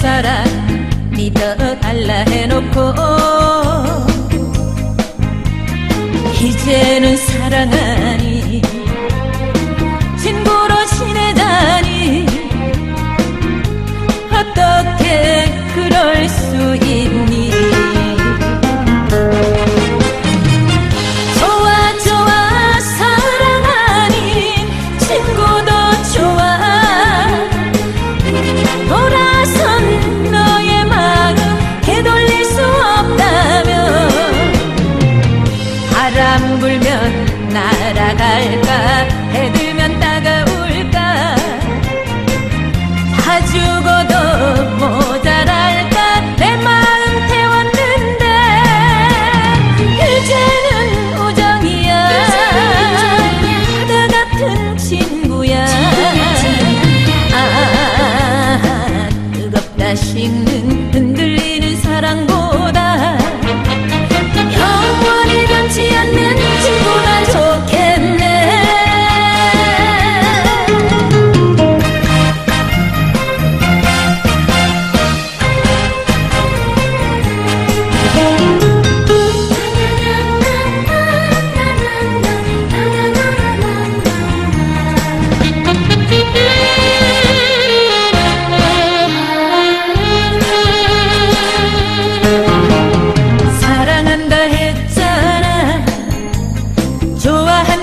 사랑 믿어달라 해놓고 이제는 사랑한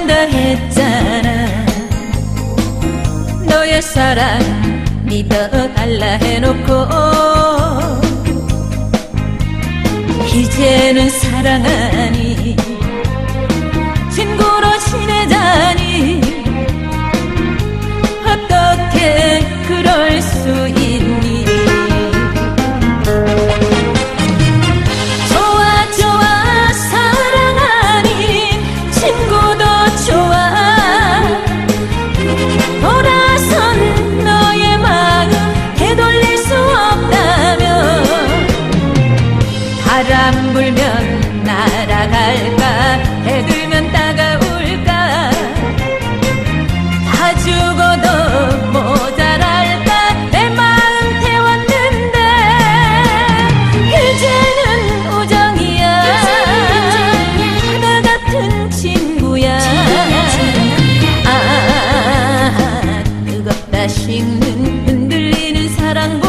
당당했잖아. 너의 사랑 믿어달라 해놓고 이제는 사랑 아니 빙 흔들리는 사랑